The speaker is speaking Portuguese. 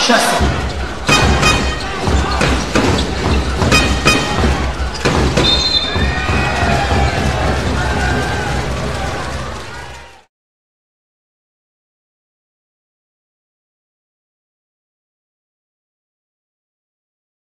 Chasson.